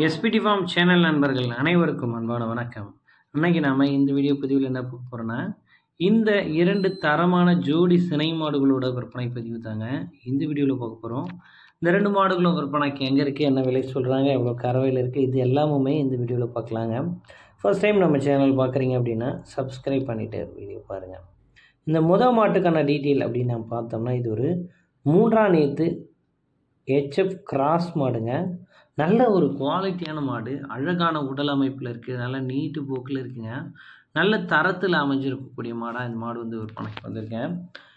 SPD form channel நண்பர்கள் அனைவருக்கும் அன்பான வணக்கம். இன்னைக்கு நாம இந்த வீடியோ பதிவில் என்ன பார்க்க போகிறோன்னா இந்த இரண்டு தரமான ஜோடி சினை மாடுகளோட விற்பனை பதிவு தாங்க இந்த வீடியோவில் பார்க்க போகிறோம் இந்த ரெண்டு மாடுகளும் விற்பனைக்கு எங்கே இருக்குது என்ன விலை சொல்கிறாங்க எவ்வளோ கறவையில் இருக்குது இது எல்லாமுமே இந்த வீடியோவில் பார்க்கலாங்க. ஃபர்ஸ்ட் டைம் நம்ம சேனல் பார்க்குறீங்க அப்படின்னா சப்ஸ்கிரைப் பண்ணிவிட்டு வீடியோ பாருங்கள் இந்த முதல் மாட்டுக்கான டீட்டெயில் அப்படின்னு நம்ம பார்த்தோம்னா இது ஒரு மூன்றாம் நேத்து ஹெச்எஃப் கிராஸ் மாடுங்க. நல்ல ஒரு குவாலிட்டியான மாடு அழகான உடல் அமைப்பில் இருக்குது நல்ல நீட்டு போக்கில் இருக்குங்க. நல்ல தரத்தில் அமைஞ்சிருக்கக்கூடிய மாடாக இந்த மாடு வந்து விற்பனைக்கு வந்திருக்கேன்.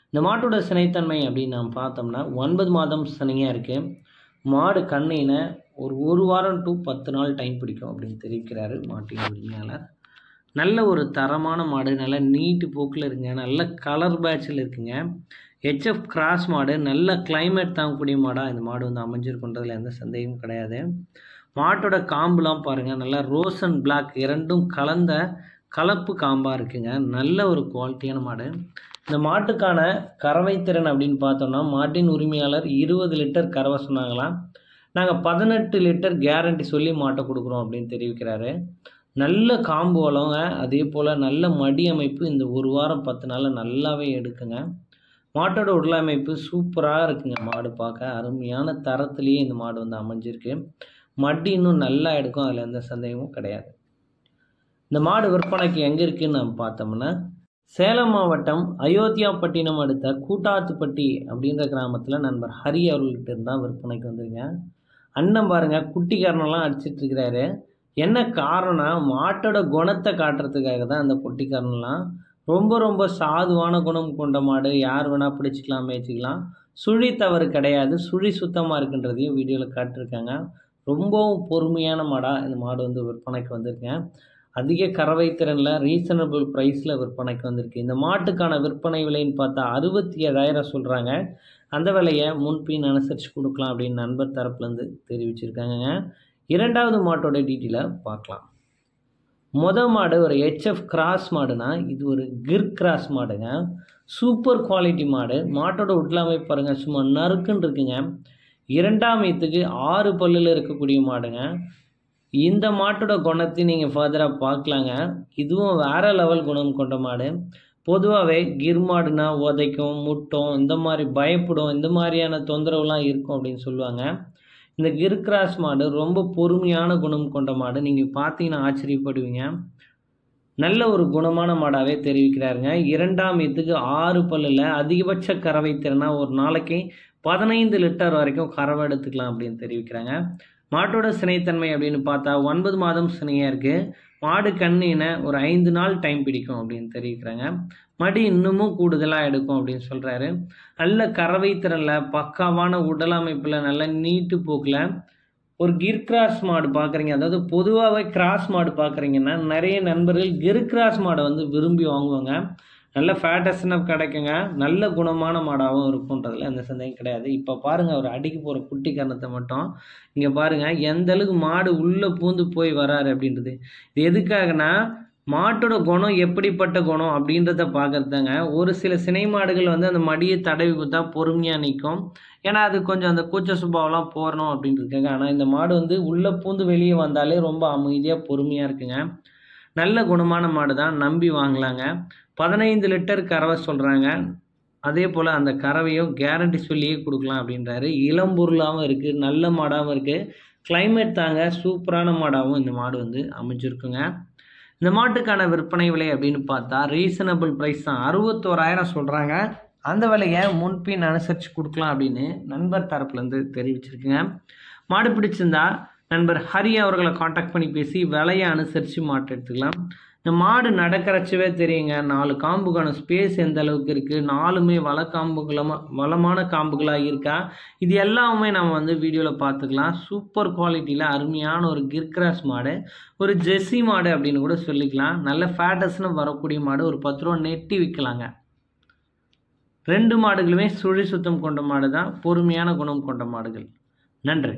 இந்த மாட்டோட சினைத்தன்மை அப்படின்னு நாம் பார்த்தோம்னா ஒன்பது மாதம் சினையாக இருக்குது மாடு கண்ணின ஒரு ஒரு வாரம் டு பத்து நாள் டைம் பிடிக்கும் அப்படின்னு தெரிவிக்கிறாரு மாட்டின் உரிமையாளர். நல்ல ஒரு தரமான மாடு நல்ல நீட்டு போக்கில் இருக்குங்க நல்ல கலர் பேட்சில் இருக்குங்க. ஹெச்எஃப் கிராஸ் மாடு நல்ல கிளைமேட் தாங்கக்கூடிய மாடாக இந்த மாடு வந்து அமைஞ்சிருக்குன்றதுல எந்த சந்தேகமும் கிடையாது. மாட்டோட காம்புலாம் பாருங்கள் நல்லா ரோஸ் அண்ட் பிளாக் இரண்டும் கலந்த கலப்பு காம்பாக இருக்குங்க. நல்ல ஒரு குவாலிட்டியான மாடு. இந்த மாட்டுக்கான கறவை திறன் அப்படின்னு பார்த்தோம்னா மாட்டின் உரிமையாளர் இருபது லிட்டர் கறவை சொன்னாங்களாம். நாங்கள் பதினெட்டு லிட்டர் கேரண்டி சொல்லி மாட்டை கொடுக்குறோம் அப்படின்னு தெரிவிக்கிறாரு. நல்ல காம்பு வளங்க அதே போல் நல்ல மடி அமைப்பு இந்த ஒரு வாரம் பத்து நாளில் நல்லாவே எடுக்குங்க. மாட்டோட உடல் அமைப்பு சூப்பராக இருக்குங்க. மாடு பார்க்க அருமையான தரத்துலேயே இந்த மாடு வந்து அமைஞ்சிருக்கு. மடி இன்னும் நல்லா எடுக்கும். அதில் எந்த சந்தேகமும் கிடையாது. இந்த மாடு விற்பனைக்கு எங்கே இருக்குன்னு நம்ம பார்த்தோம்னா சேலம் மாவட்டம் அயோத்தியாப்பட்டினம் அடுத்த கூட்டாத்துப்பட்டி அப்படின்ற கிராமத்தில் நண்பர் ஹரி அவர்கள்ட்ட இருந்தால் விற்பனைக்கு வந்துருங்க அண்ணன் பாருங்க குட்டிக்காரனெல்லாம் அடிச்சிட்டு இருக்கிறாரு. என்ன காரணம் மாட்டோட குணத்தை காட்டுறதுக்காக தான் அந்த குட்டிக்காரனெல்லாம் ரொம்ப ரொம்ப சாதுவான குணம் கொண்ட மாடு. யார் வேணால் பிடிச்சிக்கலாம் மேய்ச்சிக்கலாம். சுழி தவறு கிடையாது. சுழி சுத்தமாக இருக்குன்றதையும் வீடியோவில் காட்டிருக்காங்க. ரொம்பவும் பொறுமையான மாடாக இந்த மாடு வந்து விற்பனைக்கு வந்திருக்கேன் அதிக கறவை திறனில் ரீசனபிள் ப்ரைஸில் விற்பனைக்கு வந்திருக்கு. இந்த மாட்டுக்கான விற்பனை விலைன்னு பார்த்தா அறுபத்தி ஏழாயிரம் சொல்கிறாங்க அந்த விலையை முன்பின் அனுசரித்து கொடுக்கலாம் அப்படின்னு நண்பர் தரப்புலேருந்து தெரிவிச்சிருக்காங்க இரண்டாவது மாட்டோட டீட்டெயிலை பார்க்கலாம். மொதல் மாடு ஒரு ஹெச்எஃப் கிராஸ் மாடுனா இது ஒரு கிர் கிராஸ் மாடுங்க. சூப்பர் குவாலிட்டி மாடு. மாட்டோட உட்லாமை பாருங்கள் சும்மா நறுக்குன்னு இருக்குங்க. இரண்டாம் ஈத்துக்கு ஆறு பல்லில் இருக்கக்கூடிய மாடுங்க. இந்த மாட்டோட குணத்தை நீங்கள் ஃபர்தராக பார்க்கலாங்க. இதுவும் வேறு லெவல் குணம் கொண்ட மாடு. பொதுவாகவே கிர் மாடுனா உதைக்கும் முட்டும் இந்த மாதிரி பயப்படும் இந்த மாதிரியான தொந்தரவுலாம் இருக்கும் அப்படின்னு சொல்லுவாங்க. இந்த கிர் கிராஸ் மாடு ரொம்ப பொறுமையான குணம் கொண்ட மாடு. நீங்கள் பார்த்தீங்கன்னா ஆச்சரியப்படுவீங்க. நல்ல ஒரு குணமான மாடாகவே தெரிவிக்கிறாருங்க. இரண்டாம் இதுக்கு ஆறு பல்லில் அதிகபட்ச கறவை திறனா ஒரு நாளைக்கு பதினைந்து லிட்டர் வரைக்கும் கறவை எடுத்துக்கலாம் அப்படின்னு தெரிவிக்கிறாங்க. மாட்டோட சினைத்தன்மை அப்படின்னு பார்த்தா ஒன்பது மாதம் சினையாக இருக்குது மாடு கண்ணின ஒரு ஐந்து நாள் டைம் பிடிக்கும் அப்படின்னு தெரிவிக்கிறாங்க. மடி இன்னமும் கூடுதலாக எடுக்கும் அப்படின்னு சொல்கிறாரு நல்ல கறவை திறனில் பக்காவான உடல் அமைப்பில் நல்ல நீட்டு போக்கில் ஒரு கிர் கிராஸ் மாடு பார்க்குறீங்க அதாவது பொதுவாகவே கிராஸ் மாடு பார்க்குறீங்கன்னா நிறைய நண்பர்கள் கிர் கிராஸ் மாடை வந்து விரும்பி வாங்குவாங்க. நல்ல ஃபேட்டஸ்னப் கிடைக்குங்க. நல்ல குணமான மாடாகவும் இருக்குன்றதுல எந்த சந்தேகம் கிடையாது. இப்போ பாருங்கள் அவர் அடிக்க போகிற குட்டி காரணத்தை மட்டும் இங்கே பாருங்கள் எந்த அளவுக்கு மாடு உள்ளே பூந்து போய் வராரு அப்படின்றது. இது எதுக்காகனா மாட்டோட குணம் எப்படிப்பட்ட குணம் அப்படின்றத பார்க்குறதாங்க ஒரு சில சினை மாடுகள் வந்து அந்த மடியை தடவி கொடுத்தா பொறுமையாக நிற்கும் ஏன்னா அது கொஞ்சம் அந்த கூச்ச சுபாவெலாம் போடணும் அப்படின்றதுக்காக. ஆனால் இந்த மாடு வந்து உள்ளே பூந்து வெளியே வந்தாலே ரொம்ப அமைதியாக பொறுமையாக இருக்குங்க. நல்ல குணமான மாடு தான் நம்பி வாங்கலாங்க. பதினைந்து லிட்டர் கறவை சொல்கிறாங்க அதே போல் அந்த கறவையும் கேரண்டி சொல்லியே கொடுக்கலாம் அப்படின்றாரு. இளம்பொருளாகவும் இருக்குது நல்ல மாடாகவும் இருக்குது கிளைமேட் தாங்க சூப்பரான மாடாகவும் இந்த மாடு வந்து அமைஞ்சிருக்குங்க. இந்த மாட்டுக்கான விற்பனை விலை அப்படின்னு பார்த்தா ரீசனபிள் ப்ரைஸ் தான். அறுபத்தோராயிரம் சொல்கிறாங்க அந்த விலையை முன்பின் அனுசரித்து கொடுக்கலாம் அப்படின்னு நண்பர் தரப்புலேருந்து தெரிவிச்சிருக்குங்க. மாடு பிடிச்சிருந்தா நண்பர் ஹரி அவர்களை காண்டாக்ட் பண்ணி பேசி விலையை அனுசரித்து மாட்டு எடுத்துக்கலாம். இந்த மாடு நடக்கிறச்சவே தெரியுங்க. நாலு காம்புக்கான ஸ்பேஸ் எந்த அளவுக்கு இருக்குது நாலுமே வள காம்புகளமாக வளமான காம்புகளாக இருக்கா? இது எல்லாமே நம்ம வந்து வீடியோவில் பார்த்துக்கலாம். சூப்பர் குவாலிட்டியில் அருமையான ஒரு கிர்கிராஸ் மாடு. ஒரு ஜெர்சி மாடு அப்படின்னு கூட சொல்லிக்கலாம். நல்ல ஃபேட்டஸ்னு வரக்கூடிய மாடு. ஒரு பத்து ரூபா நெட்டி விற்கலாங்க ரெண்டு மாடுகளுமே சுழி சுத்தம் கொண்ட மாடு தான் பொறுமையான குணம் கொண்ட மாடுகள். நன்றி.